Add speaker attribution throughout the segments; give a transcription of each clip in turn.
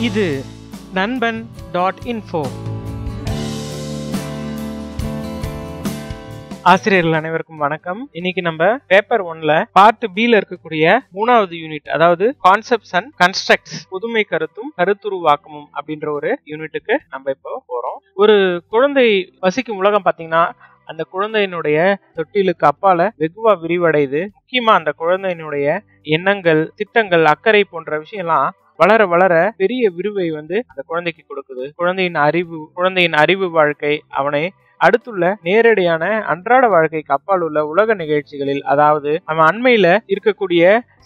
Speaker 1: இது நண்பன் dot info ஆசிரியர்கள் அனைவருக்கும் வணக்கம். இன்னைக்கு நம்ம பேப்பர் ஒன்ல பார்ட் பி ல இருக்கக்கூடிய மூணாவது யூனிட் அதாவது கான்செப்ட்ஸ் அண்ட் கன்ஸ்ட்ரக்ட்ஸ் புதுமை கருத்தும் கருத்துருவாக்கமும் அப்படின்ற ஒரு யூனிட்டுக்கு நம்ம இப்போ போறோம். ஒரு குழந்தை வசிக்கும் உலகம் பாத்தீங்கன்னா அந்த குழந்தையினுடைய தொட்டிலுக்கு அப்பால வெகுவா விரிவடையுது முக்கியமா அந்த குழந்தையினுடைய எண்ணங்கள் திட்டங்கள் அக்கறை போன்ற விஷயம்லாம் வளர வளர பெரிய விரிவை வந்து அந்த குழந்தைக்கு கொடுக்குது. குழந்தையின் அறிவு குழந்தையின் அறிவு வாழ்க்கை அவனை அடுத்துள்ள நேரடியான அன்றாட வாழ்க்கைக்கு அப்பால் உள்ள உலக நிகழ்ச்சிகளில் அதாவது நம்ம அண்மையில இருக்கக்கூடிய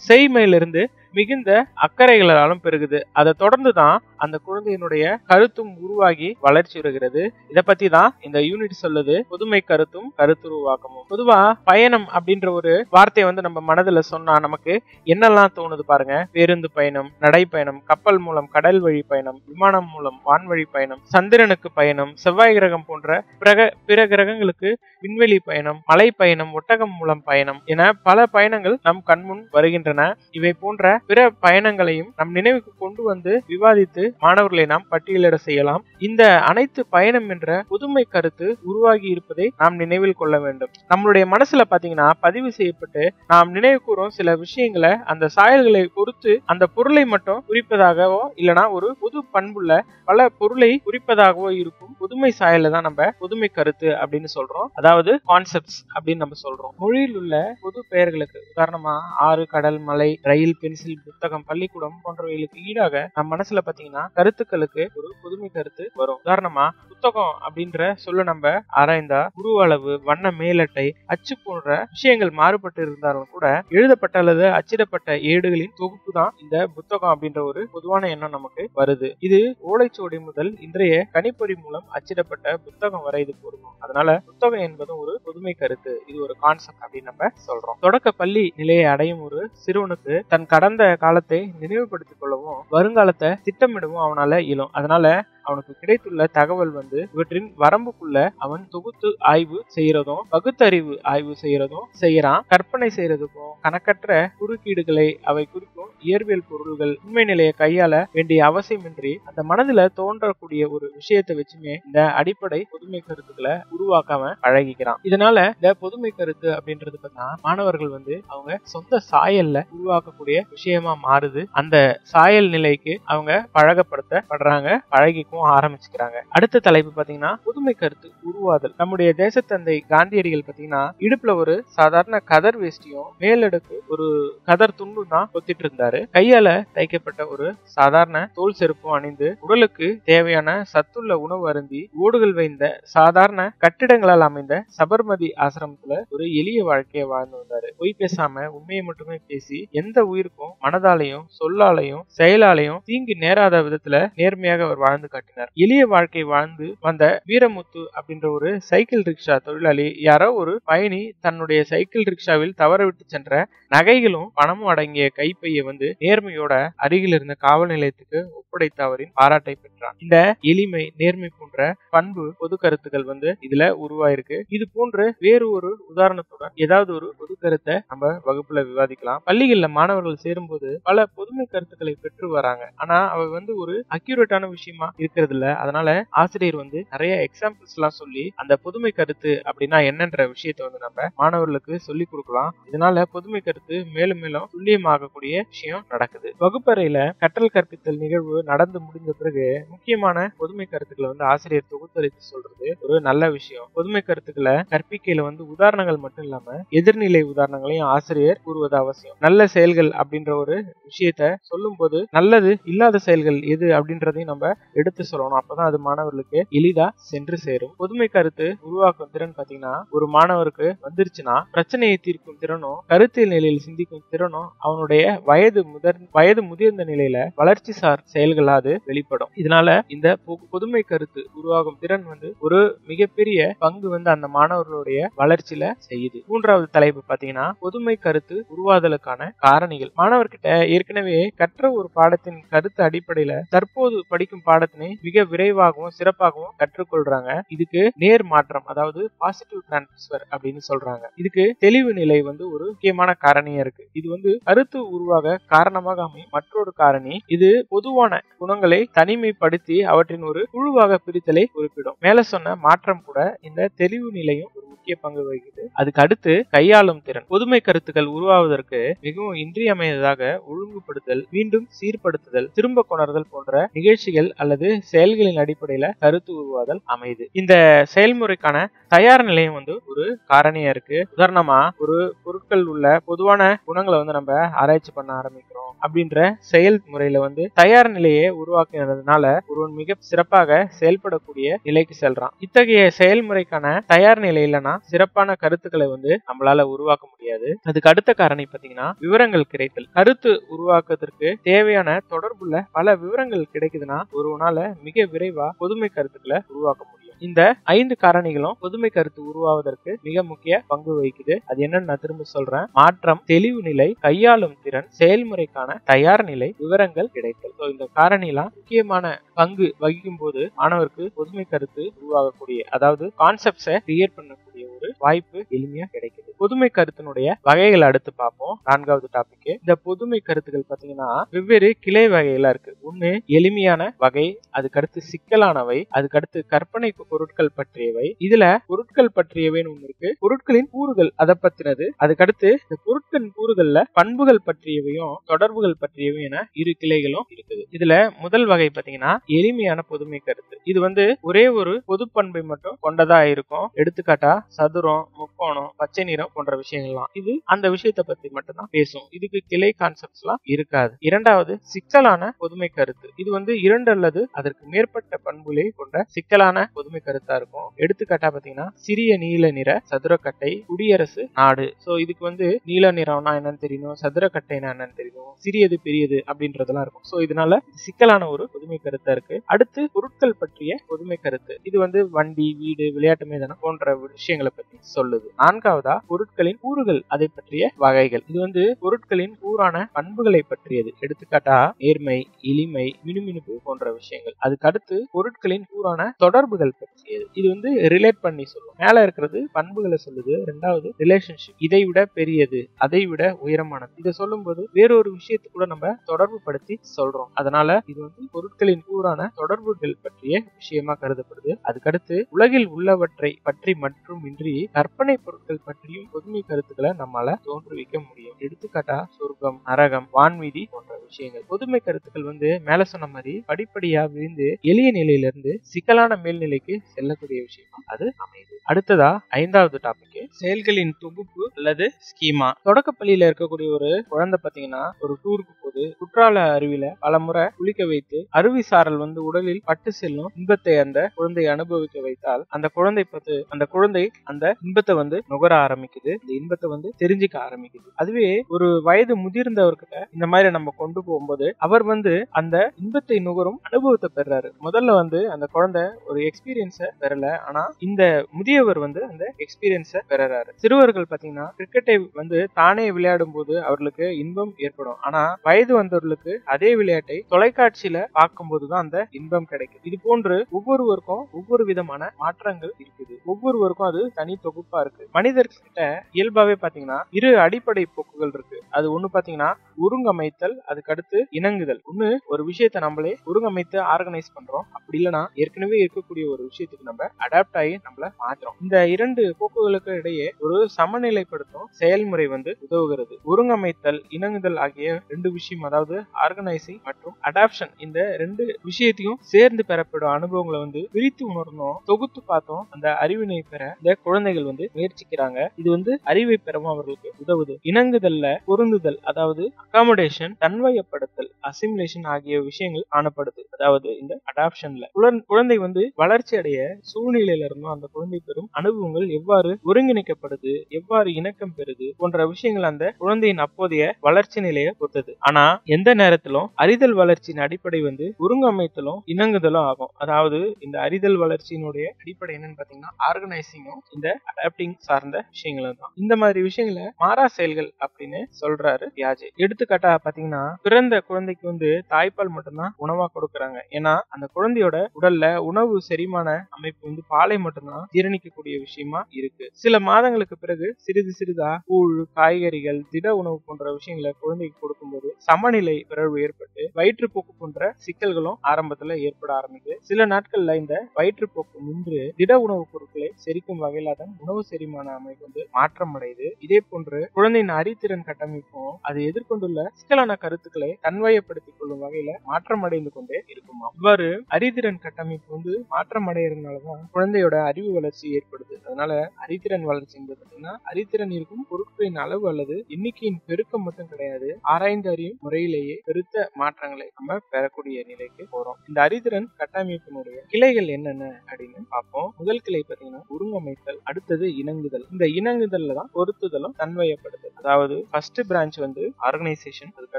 Speaker 1: செய்மையிலிருந்து மிகுந்த அக்கறைகளாலும் பெருகுது. அதை தொடர்ந்து தான் அந்த குழந்தையினுடைய கருத்தும் உருவாகி வளர்ச்சி வருகிறது. இதை பத்தி தான் இந்த யூனிட் சொல்லுது. புதுமை கருத்தும் கருத்துருவாக்கமும். பொதுவா பயணம் அப்படின்ற ஒரு வார்த்தையை வந்து நம்ம மனதுல சொன்னா நமக்கு என்னெல்லாம் தோணுது பாருங்க? பேருந்து பயணம் நடைப்பயணம் கப்பல் மூலம் கடல் வழி பயணம் விமானம் மூலம் வான்வழி பயணம் சந்திரனுக்கு பயணம் செவ்வாய் கிரகம் போன்ற பிறக பிற கிரகங்களுக்கு விண்வெளி பயணம் மலை பயணம் ஒட்டகம் மூலம் பயணம் என பல பயணங்கள் நம் கண்முன் வருகின்றன. இவை போன்ற பிற பயணங்களையும் நம் நினைவுக்கு கொண்டு வந்து விவாதித்து மாணவர்களை நாம் பட்டியலிட செய்யலாம். இந்த அனைத்து பயணம் என்ற புதுமை கருத்து உருவாகி இருப்பதை நாம் நினைவில் கொள்ள வேண்டும். நம்மளுடைய மனசுல பாத்தீங்கன்னா பதிவு செய்யப்பட்டு நாம் நினைவு கூறும் சில விஷயங்களை அந்த சாயல்களை பொறுத்து அந்த பொருளை மட்டும் குறிப்பதாகவோ இல்லனா ஒரு புது பண்புள்ள பல பொருளை குறிப்பதாகவோ இருக்கும் புதுமை சாயல தான் நம்ம புதுமை கருத்து அப்படின்னு சொல்றோம். அதாவது கான்செப்ட்ஸ் அப்படின்னு நம்ம சொல்றோம். மொழியில் உள்ள பொது பெயர்களுக்கு உதாரணமா ஆறு கடல் மலை ரயில் பென்சில் புத்தகம் பள்ளிக்கூடம் போன்றவைகளுக்கு ஈடாக நம் மனசுல பாத்தீங்கன்னா கருத்துக்களுக்கு ஒரு புதுமை கருத்து வரும். உதாரணமா புத்தகம் அப்படின்ற சொல்ல நம்ம ஆராய்ந்தா உருவளவு வண்ண மேலட்டை அச்சு போன்ற விஷயங்கள் மாறுபட்டு இருந்தாலும் கூட எழுதப்பட்ட அல்லது அச்சிடப்பட்ட ஏடுகளின் தொகுப்பு தான் இந்த புத்தகம் அப்படின்ற ஒரு பொதுவான எண்ணம் நமக்கு வருது. இது ஓலைச்சுவடி முதல் இன்றைய கணிப்பொறி மூலம் அச்சிடப்பட்ட புத்தகம் வரை இது பொருந்தும். அதனால புத்தகம் என்பதும் ஒரு புதுமை கருத்து. இது ஒரு கான்செப்ட் அப்படின்னு நம்ம சொல்றோம். தொடக்க பள்ளி நிலையை அடையும் ஒரு சிறுவனுக்கு தன் கடந்த காலத்தை நினைவுபடுத்திக் கொள்ளவும் வருங்காலத்தை திட்டமிடவும் அவனால இயலும். அதனால அவனுக்கு கிடைத்துள்ள தகவல் வந்து இவற்றின் வரம்புக்குள்ள அவன் தொகுத்து ஆய்வு செய்யறதும் பகுத்தறிவு ஆய்வு செய்யறதும் செய்யறான். கற்பனை செய்யறதுக்கும் கணக்கற்ற குறுக்கீடுகளை அவை குறிக்கும் இயற்பியல் பொருள்கள் உண்மை நிலையை கையாள வேண்டிய அவசியமின்றி அந்த மனதுல தோன்றக்கூடிய ஒரு விஷயத்தை வச்சுமே இந்த அடிப்படை புதுமை கருத்துக்களை உருவாக்காம பழகிக்கிறான். இதனால இந்த பொதுமை கருத்து அப்படின்றது பார்த்தா மாணவர்கள் வந்து அவங்க சொந்த சாயல்ல உருவாக்கக்கூடிய விஷயம் மாறுது. அந்த சாயல் நிலைக்கு அவங்க பழகப்படுத்தப்படுறாங்க பழகிக்கும் ஆரம்பிச்சுக்கிறாங்க. அடுத்த தலைப்பு பாத்தீங்கன்னா புதுமை கருத்து உருவாதல். நம்முடைய தேசத்தந்தை காந்தியடிகள் பாத்தீங்கன்னா இடுப்புல ஒரு சாதாரண கதர் வேஷ்டியும் மேலடுக்கு ஒரு கதர் துண்டு தான் கொத்திட்டு இருந்தாரு கையால தைக்கப்பட்ட ஒரு சாதாரண தோல் செருப்பும் அணிந்து உடலுக்கு தேவையான சத்துள்ள உணவு அருந்தி ஓடுகள் வைந்த சாதாரண கட்டிடங்களால் அமைந்த சபர்மதி ஆசிரமத்துல ஒரு எளிய வாழ்க்கையை வாழ்ந்து வந்தாரு. பொய் பேசாம உண்மையை மட்டுமே பேசி எந்த உயிருக்கும் மனதாலையும் சொல்லாலையும் செயலாலையும் தீங்கு நேராத விதத்துல நேர்மையாக அவர் வாழ்ந்து காட்டினார். எளிய வாழ்க்கை வாழ்ந்து வந்த வீரமுத்து அப்படின்ற ஒரு சைக்கிள் ரிக்ஷா தொழிலாளி யாரோ ஒரு பயணி தன்னுடைய சைக்கிள் ரிக்ஷாவில் தவற விட்டு சென்ற நகைகளும் பணமும் அடங்கிய கைப்பையை வந்து நேர்மையோட அருகில் இருந்த காவல் நிலையத்துக்கு ஒப்படைத்த அவரின் பாராட்டை பெற்றார். இந்த எளிமை நேர்மை போன்ற பண்பு பொது கருத்துக்கள் வந்து இதுல உருவாயிருக்கு. இது போன்று வேறு ஒரு உதாரணத்துடன் ஏதாவது ஒரு பொது கருத்தை நம்ம வகுப்புல விவாதிக்கலாம். பள்ளிகள்ல மாணவர்கள் சேரும் சேரும்போது பல பொதுமை கருத்துக்களை பெற்று வராங்க. ஆனா அவர் வந்து ஒரு அக்யூரேட்டான விஷயமா இருக்கிறது இல்ல அதனால ஆசிரியர் வந்து நிறைய எக்ஸாம்பிள்ஸ் எல்லாம் சொல்லி அந்த புதுமை கருத்து அப்படின்னா என்னன்ற விஷயத்தை வந்து நம்ம மாணவர்களுக்கு சொல்லி கொடுக்கலாம். இதனால புதுமை கருத்து மேலும் மேலும் துல்லியமாகக்கூடிய விஷயம் நடக்குது. வகுப்பறையில கற்றல் கற்பித்தல் நிகழ்வு நடந்து முடிந்த பிறகு முக்கியமான பொதுமை கருத்துக்களை வந்து ஆசிரியர் தொகுத்தளித்து சொல்றது ஒரு நல்ல விஷயம். பொதுமை கருத்துக்களை கற்பிக்கையில வந்து உதாரணங்கள் மட்டும் இல்லாம எதிர்நிலை உதாரணங்களையும் ஆசிரியர் கூறுவது அவசியம். நல்ல செயல்கள் அப்படின்ற ஒரு விஷயத்த சொல்லும் போது நல்லது இல்லாத செயல்கள் எது அப்படின்றதையும் நம்ம எடுத்து சொல்லணும். அப்பதான் அது மாணவர்களுக்கு எளிதா சென்று சேரும். பொதுமை கருத்து உருவாக்கும் திறன் பாத்தீங்கன்னா ஒரு மாணவருக்கு வந்துருச்சுன்னா பிரச்சனையை தீர்க்கும் திறனும் கருத்தியல் நிலையில் சிந்திக்கும் திறனும் அவனுடைய வயது முதற் வயது முதிர்ந்த நிலையில வளர்ச்சி சார் செயல்களா அது வெளிப்படும். இதனால இந்த புதுமை கருத்து உருவாகும் திறன் வந்து ஒரு மிகப்பெரிய பங்கு வந்து அந்த மாணவர்களுடைய வளர்ச்சியில செய்யுது. மூன்றாவது தலைப்பு பாத்தீங்கன்னா பொதுமை கருத்து உருவாதலுக்கான காரணிகள். மாணவர்கிட்ட ஏற்கனவே கற்ற ஒரு பாடத்தின் கருத்து அடிப்படையில தற்போது படிக்கும் பாடத்தினை மிக விரைவாகவும் சிறப்பாகவும் கற்றுக்கொள்றாங்க. இதுக்கு நேர் மாற்றம் அதாவது பாசிட்டிவ் டிரான்ஸ்பர் அப்படின்னு சொல்றாங்க. இதுக்கு தெளிவு நிலை வந்து ஒரு முக்கியமான காரணியா இருக்கு. இது வந்து கருத்து உருவாக காரணமாக அமையும் மற்றொரு காரணி இது பொதுவான குணங்களை தனிமைப்படுத்தி அவற்றின் ஒரு குழுவாக பிரித்தலை குறிப்பிடும். மேல சொன்ன மாற்றம் கூட இந்த தெளிவு நிலையும் முக்கிய பங்கு வகிக்குது. அதுக்கு அடுத்து கையாளும் திறன். புதுமை கருத்துக்கள் உருவாவதற்கு மிகவும் இன்றியமையாததாக ஒழுங்குபடுத்தல் மீண்டும் சீர்படுத்துதல் திரும்ப கொணர்தல் போன்ற நிகழ்ச்சிகள் அல்லது செயல்களின் அடிப்படையில கருத்து உருவாதல் அமையுது இந்த செயல்முறைக்கான தயார் நிலையம் வந்து ஒரு காரணியா இருக்கு. உதாரணமா ஒரு பொருட்கள் உள்ள பொதுவான குணங்களை வந்து நம்ம ஆராய்ச்சி பண்ண ஆரம்பிக்கிறோம் அப்படின்ற செயல்முறையில வந்து தயார் நிலையை உருவாக்கினதுனால ஒருவன் மிக சிறப்பாக செயல்படக்கூடிய நிலைக்கு செல்றான். இத்தகைய செயல்முறைக்கான தயார் நிலை இல்லைன்னா சிறப்பான கருத்துக்களை வந்து நம்மளால உருவாக்க முடியாது. அதுக்கு அடுத்த காரணி பாத்தீங்கன்னா விவரங்கள் கிடைத்தல். கருத்து உருவாக்குவதற்கு தேவையான தொடர்புள்ள பல விவரங்கள் கிடைக்குதுன்னா ஒருவனால மிக விரைவா பொதுமை கருத்துக்களை உருவாக்க முடியும். இந்த ஐந்து காரணிகளும் புதுமை கருத்து உருவாவதற்கு மிக முக்கிய பங்கு வகிக்குது. அது என்னன்னு நான் திரும்ப சொல்றேன். மாற்றம் தெளிவு நிலை கையாளும் திறன் செயல்முறைக்கான தயார் நிலை விவரங்கள் கிடைத்தல். ஸோ இந்த காரணிலாம் முக்கியமான பங்கு வகிக்கும் போது மாணவருக்கு புதுமை கருத்து உருவாகக்கூடிய அதாவது கான்செப்ட்ஸை கிரியேட் பண்ணக்கூடிய ஒரு வாய்ப்பு எளிமையா கிடைக்குது. பொதுமை கருத்தினுடைய வகைகள் அடுத்து பார்ப்போம். நான்காவது டாபிக் இந்த பொதுமை கருத்துக்கள் பாத்தீங்கன்னா வெவ்வேறு கிளை வகைகளா இருக்கு. ஒண்ணு எளிமையான வகை அதுக்கடுத்து சிக்கலானவை அதுக்கடுத்து கற்பனை பொருட்கள் பற்றியவை. இதுல பொருட்கள் பற்றியவைன்னு ஒண்ணு இருக்கு. பொருட்களின் கூறுகள் அதை பத்தினது அதுக்கடுத்து இந்த பொருட்களின் கூறுகள்ல பண்புகள் பற்றியவையும் தொடர்புகள் பற்றியவையும் என இரு கிளைகளும் இருக்குது. இதுல முதல் வகை பாத்தீங்கன்னா எளிமையான பொதுமை கருத்து. இது வந்து ஒரே ஒரு பொது பண்பை மட்டும் கொண்டதா இருக்கும். எடுத்துக்காட்டா சதுரம் முக்கோணம் பச்சை நிறம் போன்ற விஷயங்கள்லாம். இது அந்த விஷயத்தை பத்தி மட்டும்தான் பேசும். இதுக்கு கிளை கான்செப்ட்ஸ் எல்லாம் இருக்காது. இரண்டாவது சிக்கலான பொதுமை கருத்து. இது வந்து இரண்டு அல்லது அதற்கு மேற்பட்ட பண்புகளை கொண்ட சிக்கலான பொதுமை கருத்தா இருக்கும். எடுத்துக்காட்டா பாத்தீங்கன்னா சிறிய நீல நிற சதுரக்கட்டை குடியரசு நாடு. சோ இதுக்கு வந்து நீல நிறம்னா என்னன்னு தெரியணும் சதுரக்கட்டைனா என்னன்னு தெரியணும் சிறியது பெரியது அப்படின்றதெல்லாம் இருக்கும். சோ இதனால சிக்கலான ஒரு பொதுமை கருத்தா இருக்கு. அடுத்து பொருட்கள் பற்றிய பொதுமை கருத்து. இது வந்து வண்டி வீடு விளையாட்டு மைதானம் போன்ற விஷயங்களை பத்தி சொல்லுது. நான்காவதா பொருட்களின் கூறுகள் அதை பற்றிய வகைகள். இது வந்து பொருட்களின் கூறான பண்புகளை பற்றியது. எடுத்துக்காட்டா நேர்மை எளிமை மினுமினுப்பு போன்ற விஷயங்கள். அதுக்கு அடுத்து பொருட்களின் கூறான தொடர்புகள் பற்றியது. இது வந்து ரிலேட் பண்ணி சொல்லும். மேல இருக்கிறது பண்புகளை சொல்லுது. ரெண்டாவது ரிலேஷன்ஷிப் இதை விட பெரியது. அதை விட உயரமானது. இதை சொல்லும்போது வேறொரு விஷயத்து கூட நம்ம தொடர்பு படுத்தி சொல்றோம். அதனால இது வந்து பொருட்களின் கூறான தொடர்புகள் பற்றிய விஷயமா கருதப்படுது. அதுக்கடுத்து உலகில் உள்ளவற்றை பற்றி மற்றும் இன்றி கற்பனை பொருட்கள் பற்றியும் பொதுமை கருத்துக்களை நம்மால தோன்றுவிக்க முடியும். எடுத்துக்காட்டா சொர்க்கம் நரகம் வான்வீதி போன்ற விஷயங்கள். பொதுமை கருத்துக்கள் வந்து மேல சொன்ன மாதிரி படிப்படியா விரிந்து எளிய நிலையிலிருந்து சிக்கலான மேல்நிலைக்கு செல்லக்கூடிய விஷயமா? அது அமையுது. அடுத்ததா ஐந்தாவது டாபிக் செயல்களின் தொகுப்பு அல்லது ஸ்கீமா தொடக்கப்பள்ளியில இருக்கக்கூடிய ஒரு குழந்தை பாத்தீங்கன்னா ஒரு டூருக்கு போகுது. குற்றால அருவியில பல முறை குளிக்க வைத்து அருவி சாரல் வந்து உடலில் பட்டு செல்லும் இன்பத்தை அந்த குழந்தை அனுபவிக்க வைத்தால் அந்த குழந்தை பார்த்து அந்த குழந்தை அந்த இன்பத்தை வந்து நுகர ஆரம்பிக்குது. இந்த இன்பத்தை வந்து தெரிஞ்சுக்க ஆரம்பிக்குது. அதுவே ஒரு வயது முதிர்ந்தவர்கிட்ட இந்த மாதிரி நம்ம கொண்டு போகும்போது அவர் வந்து அந்த இன்பத்தை நுகரும் அனுபவத்தை பெறாரு. முதல்ல வந்து அந்த குழந்தை ஒரு எக்ஸ்பீரியன்ஸ பெறல. ஆனா இந்த முதியவர் வந்து அந்த எக்ஸ்பீரியன்ஸ பெறாரு சிறுவர்கள் பாத்தீங்கன்னா கிரிக்கெட்டை வந்து தானே விளையாடும் போது அவர்களுக்கு இன்பம் ஏற்படும். ஆனா வயது வந்தவர்களுக்கு அதே விளையாட்டை தொலைக்காட்சியில பார்க்கும்போது தான் அந்த இன்பம் கிடைக்கும். இது போன்று ஒவ்வொருவருக்கும் ஒவ்வொரு விதமான மாற்றங்கள் இருக்குது. ஒவ்வொருவருக்கும் அது தனி தொகுப்பா இருக்கு. மனிதர்கிட்ட இயல்பாவே பாத்தீங்கன்னா இரு அடிப்படை போக்குகள் இருக்கு. அது ஒண்ணு பாத்தீங்கன்னா ஒருங்கமைத்தல் அதுக்கடுத்து இணங்குதல். ஒண்ணு ஒரு விஷயத்தை நம்மளே ஒருங்கமைத்து ஆர்கனைஸ் பண்றோம். அப்படி இல்லைன்னா ஏற்கனவே இருக்கக்கூடிய ஒரு விஷயத்துக்கு நம்ம அடாப்ட் ஆகி நம்மள மாற்றோம் இந்த இரண்டு போக்குகளுக்கு இடையே ஒரு சமநிலைப்படுத்தும் செயல்முறை வந்து உதவுகிறது. ஒருங்கமைத்தல் இணங்குதல் ஆகிய ரெண்டு விஷயம் அதாவது ஆர்கனைசிங் மற்றும் அடாப்ஷன் இந்த ரெண்டு விஷயத்தையும் சேர்ந்து பெறப்படும் அனுபவங்களை வந்து பிரித்து உணர்ந்தோம் தொகுத்து பார்த்தோம். அந்த அறிவினை பெற இந்த குழந்தைகள் வந்து முயற்சிக்கிறாங்க. இது வந்து அறிவை பெறவும் அவர்களுக்கு உதவுது. இணங்குதல்ல பொருந்துதல் அதாவது அகாமடேஷன் தன்வயப்படுத்தல் அசிமுலேஷன் ஆகிய விஷயங்கள் காணப்படுது. அதாவது இந்த அடாப்ஷன்ல குழந்தை வந்து வளர்ச்சி அடைய சூழ்நிலையில இருந்தும் அந்த குழந்தை பெறும் அனுபவங்கள் எவ்வாறு ஒருங்கிணைக்கப்படுது எவ்வாறு இணக்கம் பெறுது போன்ற விஷயங்கள் அந்த குழந்தையின் அப்போதைய வளர்ச்சி நிலையை பொறுத்தது. ஆனா எந்த நேரத்திலும் அறிதல் வளர்ச்சியின் அடிப்படை வந்து ஒருங்கமைத்தலும் இணங்குதலும் ஆகும். அதாவது இந்த அறிதல் வளர்ச்சியினுடைய அடிப்படை என்னன்னு பாத்தீங்கன்னா ஆர்கனைசிங்கும் இந்த அடாப்டிங் சார்ந்த விஷயங்களும் தான் இந்த மாதிரி விஷயங்களை மாறா செயல்கள் அப்படின்னு சொல்றாரு வியாஜி. எடுத்துக்காட்டா பாத்தீங்கன்னா பிறந்த குழந்தைக்கு வந்து தாய் தாய்ப்பால் மட்டும்தான் உணவா கொடுக்கறாங்க. ஏன்னா அந்த குழந்தையோட உடல்ல உணவு செரிமான அமைப்பு வந்து பாலை மட்டும்தான் ஜீரணிக்கக்கூடிய விஷயமா இருக்கு. சில மாதங்களுக்கு பிறகு சிறிது சிறிதா கூழ் காய்கறிகள் திட உணவு போன்ற விஷயங்களை குழந்தைக்கு கொடுக்கும்போது சமநிலை பிறழ்வு ஏற்பட்டு வயிற்றுப்போக்கு போன்ற சிக்கல்களும் ஆரம்பத்துல ஏற்பட ஆரம்பிக்குது. சில நாட்கள்ல இந்த வயிற்றுப்போக்கு நின்று திட உணவுப் பொருட்களை செரிக்கும் வகையில அதன் உணவு செரிமான அமைப்பு வந்து மாற்றம் அடையுது. இதே போன்று குழந்தையின் அறித்திறன் கட்டமைப்பும் அது எதிர்கொண்டுள்ள சிக்கலான கருத்துக்களை தன்வயப்படுத்திக் கொள்ளும் வகையில் மாற்றம் அடைந்து கொண்டே இருக்குமா. இவ்வாறு அறிதிறன் கட்டமைப்பு வந்து மாற்றம் அடைகிறதுனாலதான் குழந்தையோட அறிவு வளர்ச்சி ஏற்படுது. அதனால அறிதிறன் வளர்ச்சி என்பது பாத்தீங்கன்னா அறிதிறன் இருக்கும் பொருட்களின் அளவு அல்லது எண்ணிக்கையின் பெருக்கம் மட்டும் கிடையாது. ஆராய்ந்து அறியும் முறையிலேயே பெருத்த மாற்றங்களை நம்ம பெறக்கூடிய நிலைக்கு போறோம். இந்த அறிதிறன் கட்டமைப்பினுடைய கிளைகள் என்னென்ன அப்படின்னு பார்ப்போம். முதல் கிளை பாத்தீங்கன்னா ஒருங்கமைத்தல் அடுத்தது இணங்குதல். இந்த இணங்குதல்ல தான் பொருத்துதலும் தன்வயப்படுதல் அதாவது ஃபர்ஸ்ட் பிரான்ச் வந்து ஆர்கனைசேஷன் அதுக்கு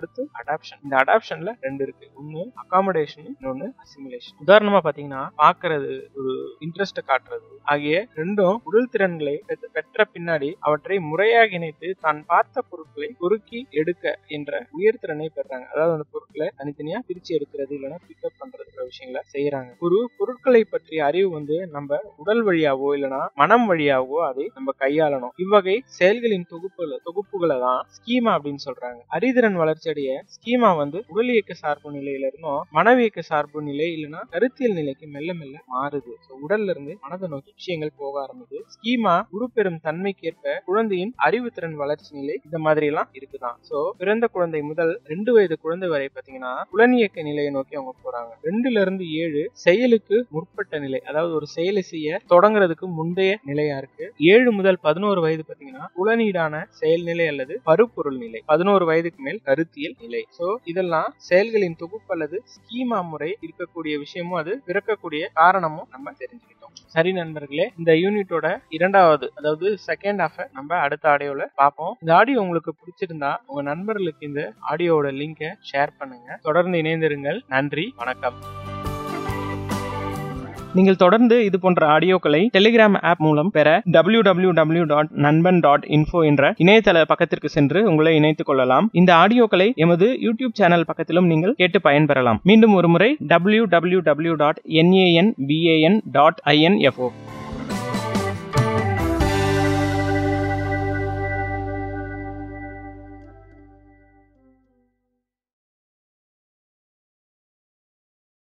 Speaker 1: அடுத்து அடாப்ஷன் இந்த அடாப்ஷன்ல ரெண்டு இருக்கு. ஒன்னு அகாமடேஷன் இன்னொன்னு அசிமுலேஷன் உதாரணமா பாத்தீங்கன்னா பாக்குறது ஒரு இன்ட்ரெஸ்ட் காட்டுறது. ஆகிய ரெண்டும் உடல் திறன்களை பெற்ற- பின்னாடி அவற்றை முறையாக இணைத்து தான் பார்த்த பொருட்களை பொறுக்கி எடுக்க என்ற உயர்திறனை பெறாங்க. அதாவது அந்த பொருட்களை தனித்தனியா பிரிச்சு எடுக்கிறது இல்லைன்னா பிக்கப் பண்றது விஷயங்களை செய்யறாங்க. ஒரு பொருட்களை பற்றிய அறிவு வந்து நம்ம உடல் வழியாவோ இல்லைன்னா மனம் வழியாவோ அதை நம்ம கையாளணும். இவ்வகை செயல்களின் தொகுப்புகளை தொகுப்புகளை தான் ஸ்கீமா அப்படின்னு சொல்றாங்க. அறிதிறன் வளர்ச்சியடைய ஸ்கீமா வந்து உடல் இயக்க சார்பு நிலையில இருந்தும் மனவியக்க சார்பு நிலை இல்லைன்னா கருத்தியல் நிலைக்கு மெல்ல மெல்ல மாறுது. உடல்ல இருந்து மனதை நோக்கி விஷயங்கள் போக ஆரம்பிது ஸ்கீமா உருப்பெறும் தன்மைக்கேற்ப குழந்தையின் அறிவுத்திறன் வளர்ச்சி நிலை இந்த மாதிரி எல்லாம் இருக்குதான். சோ பிறந்த குழந்தை முதல் ரெண்டு வயது குழந்தை வரை பாத்தீங்கன்னா புலனியக்க நிலையை நோக்கி அவங்க போறாங்க. ரெண்டுல இருந்து ஏழு செயலுக்கு முற்பட்ட நிலை அதாவது ஒரு செயலை செய்ய தொடங்குறதுக்கு முந்தைய நிலையா இருக்கு. ஏழு முதல் பதினோரு வயது பாத்தீங்கன்னா புலனீடான செயல்நிலை அல்லது பருப்பொருள் நிலை. பதினோரு வயதுக்கு மேல் கருத்தியல் நிலை. சோ இதெல்லாம் செயல்களின் தொகுப்பு அல்லது ஸ்கீமா முறை இருக்கக்கூடிய விஷயமும் அது பிறக்கக்கூடிய காரணமும் நம்ம தெரிஞ்சுக்கிட்டோம். சரி நண்பர்களே இந்த யூனிட்டோட இரண்டாவது அதாவது செகண்ட் ஹாஃப் நம்ம அடுத்த ஆடியோல பார்ப்போம். இந்த ஆடியோ உங்களுக்கு பிடிச்சிருந்தா உங்க நண்பர்களுக்கு இந்த ஆடியோவோட லிங்கை ஷேர் பண்ணுங்க. தொடர்ந்து இணைந்திருங்கள். நன்றி வணக்கம். நீங்கள் தொடர்ந்து இது போன்ற ஆடியோக்களை டெலிகிராம் ஆப் மூலம் பெற W W W dot Nanban dot info என்ற இணையதள பக்கத்திற்கு சென்று உங்களை இணைத்துக் கொள்ளலாம். இந்த ஆடியோக்களை எமது யூடியூப் சேனல் பக்கத்திலும் நீங்கள் கேட்டு பயன்பெறலாம். மீண்டும் ஒரு முறை W dot N A N B A N dot I N F O